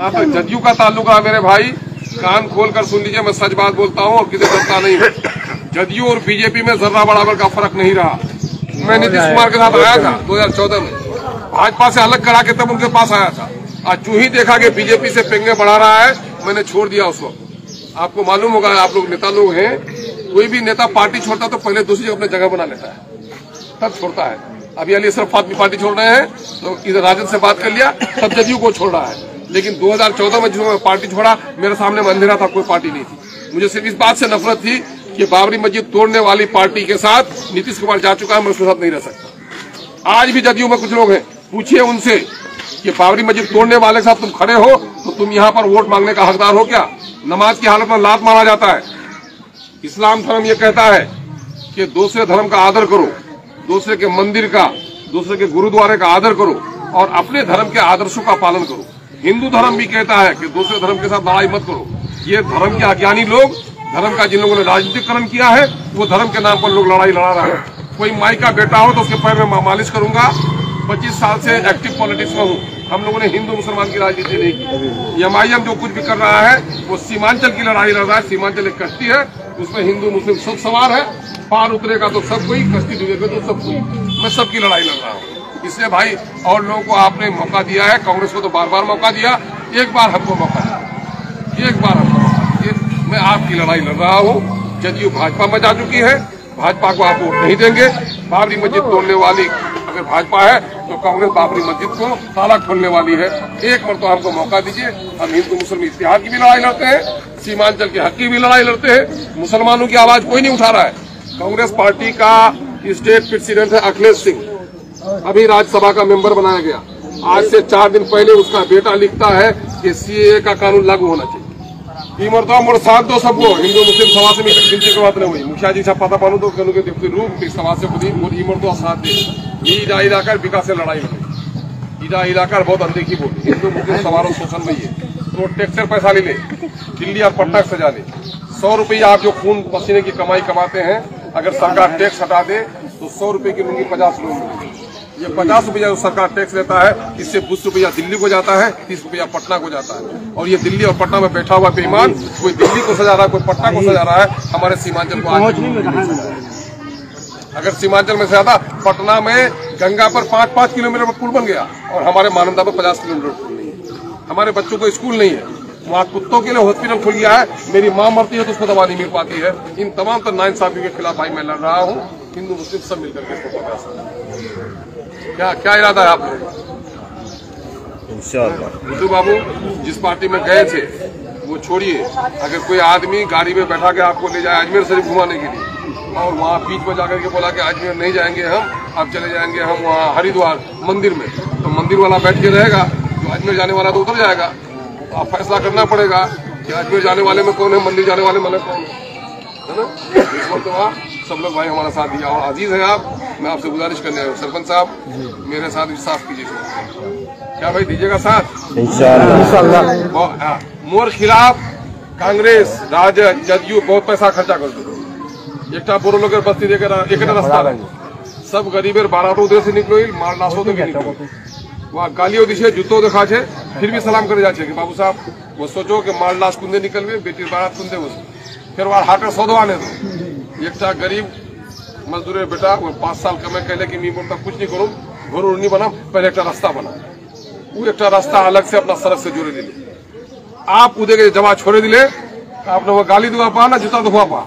आप जदयू का ताल्लुक है मेरे भाई कान खोल कर सुन लीजिए मैं सच बात बोलता हूँ और किसी डरता नहीं हूँ। जदयू और बीजेपी में जर्रा बराबर का फ़र्क नहीं रहा। मैं नीतीश कुमार के साथ आया था 2014 में। भाजपा से अलग करा के तब उनके पास आया था। आज चूही देखा कि बीजेपी से पेंगे बढ़ा रहा है मैंने छोड़ दिया उस वक्त। आपको मालूम होगा आप लोग नेता लोग हैं कोई भी नेता पार्टी छोड़ता तो पहले दूसरी जगह अपने जगह बना लेता है। तब छोड़ता है। अभी अली सिर्फ़ आदमी पार्टी छोड़ रहे हैं तो इधर राजद से बात कर लिया तब जदयू को छोड़ रहा है। लेकिन 2014 में जिसमें पार्टी छोड़ा, मेरे सामने अंधेरा था, कोई पार्टी नहीं थी। मुझे सिर्फ़ इस बात से नफरत थी कि बाबरी मस्जिद तोड़ने वाली पार्टी के साथ नीतीश कुमार जा चुका है, मैं उसके साथ नहीं रह सकता। आज भी जदयू में कुछ लोग हैं, पूछिए उनसे कि बाबरी मस्जिद तोड़ने वाले के साथ तुम खड़े हो तो तुम यहाँ पर वोट मांगने का हकदार हो क्या? नमाज़ की हालत में लात मारा जाता है। इस्लाम धर्म ये कहता है कि दूसरे धर्म का आदर करो, दूसरे के मंदिर का, दूसरे के गुरुद्वारे का आदर करो और अपने धर्म के आदर्शों का पालन करो। हिंदू धर्म भी कहता है कि दूसरे धर्म के साथ लड़ाई मत करो। ये धर्म के अज्ञानी लोग, धर्म का जिन लोगों ने राजनीतिकरण किया है, वो धर्म के नाम पर लोग लड़ाई लड़ा रहे हैं। कोई माई का बेटा हो तो उसके पैर में मालिश करूँगा। पच्चीस साल से एक्टिव पॉलिटिक्स में हूँ। हम लोगों ने हिंदू मुसलमान की राजनीति नहीं की। एम जो कुछ भी कर रहा है, वो सीमांचल की लड़ाई लड़ रहा है। सीमांचल एक कश्ती है, उसमें हिंदू, मुस्लिम सब सवार है। पार उतरेगा तो सब कोई, कश्ती डूबेगा तो सब कोई। मैं सबकी लड़ाई लड़ रहा हूँ। इसलिए भाई, और लोगों को आपने मौका दिया है, कांग्रेस को तो बार बार मौका दिया, एक बार हमको मौका दिया। एक बार हमको मौका दिया। मैं आपकी लड़ाई लड़ रहा हूँ, जदयू भाजपा में जा चुकी है, भाजपा को आप वोट नहीं देंगे, बाबरी मस्जिद तोड़ने वाली अगर भाजपा है तो कांग्रेस बाबरी मस्जिद को ताला खोलने वाली है। एक बार तो हमको मौका दीजिए, हम हिंदू मुस्लिम इतिहाद की भी लड़ाई लड़ते हैं, सीमांचल के हक की भी लड़ाई लड़ते हैं, मुसलमानों की आवाज़ कोई नहीं उठा रहा है। कांग्रेस पार्टी का स्टेट प्रेसिडेंट है अखिलेश सिंह। अभी राज्यसभा का मेंबर बनाया गया। आज से चार दिन पहले उसका बेटा लिखता है कि सीए का कानून लागू होना चाहिए। मोर साथ दो सबको हिंदू, मुस्लिम समाज से गिनती के बात नहीं हुई। मुखिया जी साहब पता पानू तो कनु के देखते रूप समाज से खुदी मोर ईमर तो साथ दे ईदा इलाकर विकास से लड़ाई लड़ी ईदा इलाकर बहुत अनदेखी बोली हिंदू, मुस्लिम समारोह शोषण में है तो टैक्सर पैसा ले ले। दिल्ली और पटना सजा दे सौ रुपये आप जो खून पसीने की कमाई कमाते हैं, अगर सरकार टैक्स हटा दे तो सौ रुपए की लूँगी पचास लोग। ये पचास रुपया सरकार टैक्स लेता है, इससे बीस रुपया दिल्ली को जाता है, तीस रुपया पटना को जाता है। और ये दिल्ली और पटना में बैठा हुआ बेईमान, कोई दिल्ली को सजा रहा है, कोई पटना को सजा रहा है, हमारे सीमांचल को आज अगर सीमांचल में ज़्यादा, पटना में गंगा पर पाँच पाँच किलोमीटर पर पुल बन गया, और हमारे मानंदा पर पचास किलोमीटर पुल नहीं है। हमारे बच्चों को स्कूल नहीं है। वहाँ कुत्तों के लिए हॉस्पिटल खुल गया है। मेरी माँ मरती है तो उसको दवा नहीं मिल पाती है। इन तमाम तो नाइंसाफी के खिलाफ भाई मैं लड़ रहा हूँ। हिंदू मुस्लिम सब मिलकर के इसको पकड़ा क्या क्या इरादा है आप बुद्धू बाबू जिस पार्टी में गए थे वो छोड़िए। अगर कोई आदमी गाड़ी में बैठा के आपको ले जाए अजमेर शरीफ घुमाने के लिए और वहाँ बीच में जाकर के बोला कि अजमेर नहीं जाएँगे हम अब चले जाएँगे हम वहाँ हरिद्वार मंदिर में तो मंदिर वाला बैठ के रहेगा जो अजमेर जाने वाला तो उतर जाएगा। तो आप फैसला करना पड़ेगा कि अजमेर जाने वाले में कौन है मंदिर जाने वाले में कौन है। है ना? इस तो सब लोग भाई हमारा साथ दिया और अज़ीज़ है आप। मैं आपसे गुजारिश करने आया सरपंच साहब मेरे साथ साफ़ कीजिए क्या भाई दीजिएगा साथ? हाँ, मोर खिलाफ कांग्रेस राजद जदयू बहुत पैसा खर्चा कर दो। एक बोरो लोग बस्ती देकर एक रास्ता। सब गरीबेर बारातो उधर से निकलो मार नाशो तो वहाँ गालियों दिशे जूतो दिखा छे। फिर भी सलाम करे जाए बाबू साहब, वो सोचो कि माल लाश कुंदे निकलवे बेटी बारात कुंदे वो फिर वहाँ हाटे सौदवाने दो। एक गरीब, मजदूर बेटा, वो पाँच साल कमे कहले कि मैं बोलता, कुछ नहीं करूँ, घर उड़ नहीं बना पहले एक रास्ता बना वो एक रास्ता अलग से अपना सड़क से जोड़े दिले। आप उदे के जमा छोड़े दिले, आपने वो गाली दुआ पा ना, जूता दुआ पा।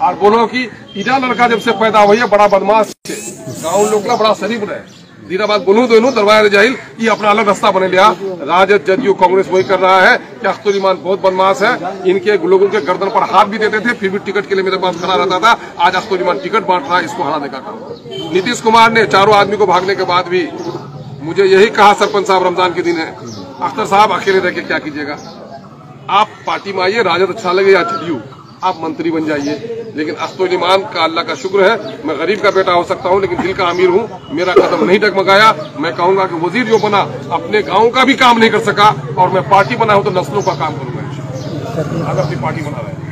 और बोलो कि इटा लड़का जब से पैदा हुई है बड़ा बदमाश गाँव लोग का बड़ा शरीफ रहे। दीनाबाद तो इनू दरबार जाहिल, ये अपना अलग रास्ता बने लिया। राजद जदयू कांग्रेस वही कर रहा है। कि अख्तर ईमान बहुत बदमाश है। इनके लोगों के गर्दन पर हाथ भी देते थे, फिर भी टिकट के लिए मेरे पास खड़ा रहता था। आज अख्तर ईमान टिकट बांट रहा है, इसको हराने का काम। नीतीश कुमार ने चारों आदमी को भागने के बाद भी मुझे यही कहा, सरपंच साहब, रमज़ान के दिन है। अख्तर साहब, अकेले रह के क्या कीजिएगा? आप पार्टी में आइए, राजद अच्छा लगे या जदयू? आप मंत्री बन जाइए। लेकिन अख्तर ईमान का अल्लाह का शुक्र है, मैं गरीब का बेटा हो सकता हूँ, लेकिन दिल का अमीर हूँ। मेरा कदम नहीं डगमगाया। मैं कहूँगा कि वज़ीर जो बना, अपने गाँव का भी काम नहीं कर सका, और मैं पार्टी बना हूँ तो नस्लों का काम करूँगा अगर पार्टी बना रहे